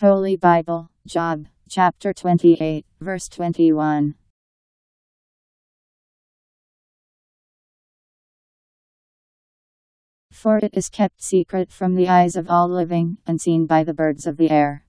Holy Bible, Job, chapter 28, verse 21. For it is kept secret from the eyes of all living, unseen by the birds of the air.